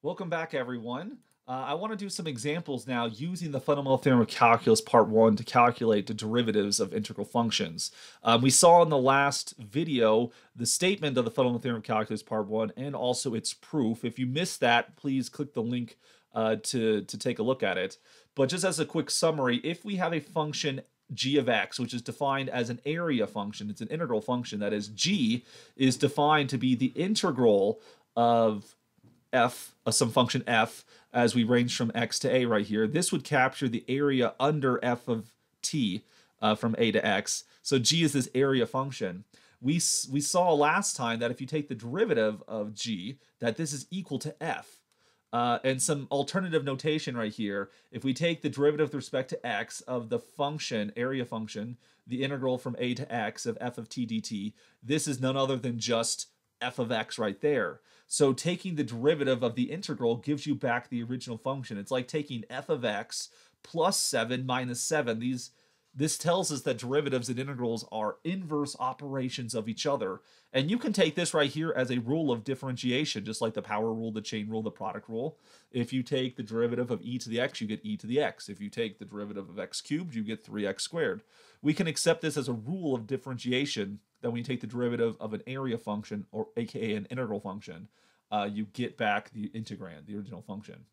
Welcome back, everyone. Uh, I want to do some examples now using the fundamental theorem of calculus part one to calculate the derivatives of integral functions. Um, we saw in the last video the statement of the fundamental theorem of calculus part one and also its proof. If you missed that, please click the link uh, to, to take a look at it. But just as a quick summary, if we have a function g of x, which is defined as an area function, it's an integral function, that is g is defined to be the integral of f, uh, some function f, as we range from x to a right here, this would capture the area under f of t uh, from a to x. So g is this area function. We, we saw last time that if you take the derivative of g, that this is equal to f. Uh, and some alternative notation right here. If we take the derivative with respect to x of the function, area function, the integral from a to x of f of t dt, this is none other than just f of x right there. So taking the derivative of the integral gives you back the original function. It's like taking f of x plus 7 minus 7. These this tells us that derivatives and integrals are inverse operations of each other. And you can take this right here as a rule of differentiation, just like the power rule, the chain rule, the product rule. If you take the derivative of e to the x, you get e to the x. If you take the derivative of x cubed, you get 3x squared. We can accept this as a rule of differentiation that when you take the derivative of an area function, or aka an integral function, uh, you get back the integrand, the original function.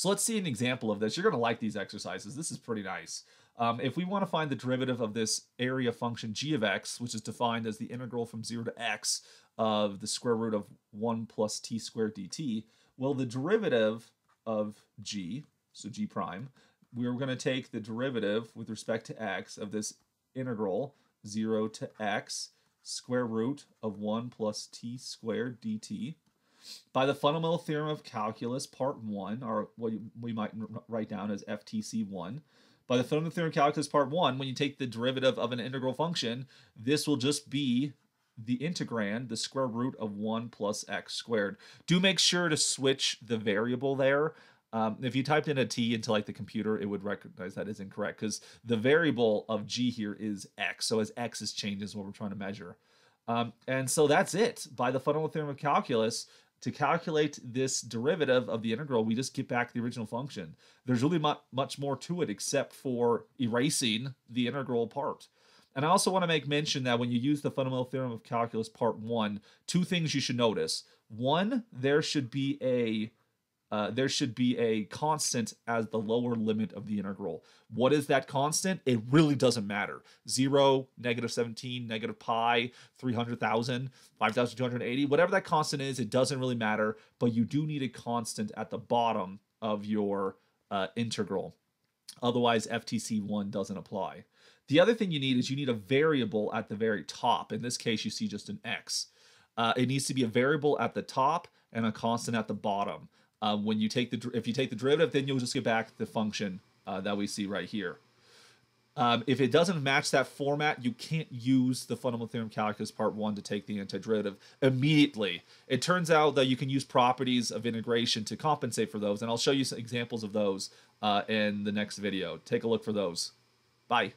So let's see an example of this. You're going to like these exercises. This is pretty nice. Um, if we want to find the derivative of this area function g of x, which is defined as the integral from 0 to x of the square root of 1 plus t squared dt, well, the derivative of g, so g prime, we're going to take the derivative with respect to x of this integral 0 to x square root of 1 plus t squared dt by the fundamental theorem of calculus part 1 or what we might write down as ftc1 by the fundamental theorem of calculus part 1 when you take the derivative of an integral function this will just be the integrand, the square root of 1 plus x squared. Do make sure to switch the variable there. Um, if you typed in a t into like the computer, it would recognize that is incorrect because the variable of g here is x. So as x is changed is what we're trying to measure. Um, and so that's it. By the fundamental theorem of calculus, to calculate this derivative of the integral, we just get back the original function. There's really mu much more to it except for erasing the integral part. And I also want to make mention that when you use the fundamental theorem of calculus part one, two things you should notice. One, there should be a uh, there should be a constant as the lower limit of the integral. What is that constant? It really doesn't matter. 0, negative 17, negative pi, 300,000, 5,280, whatever that constant is, it doesn't really matter, but you do need a constant at the bottom of your uh, integral. Otherwise, FTC1 doesn't apply. The other thing you need is you need a variable at the very top. In this case, you see just an x. Uh, it needs to be a variable at the top and a constant at the bottom. Um, when you take the if you take the derivative, then you'll just get back the function uh, that we see right here. Um, if it doesn't match that format, you can't use the fundamental theorem calculus part one to take the antiderivative immediately. It turns out that you can use properties of integration to compensate for those, and I'll show you some examples of those uh, in the next video. Take a look for those. Bye.